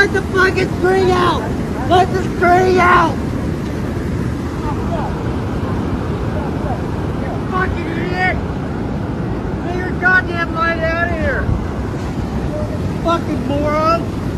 Let the fucking string out! Let the string out! Fucking idiot! Get your goddamn light out of here! Fucking moron!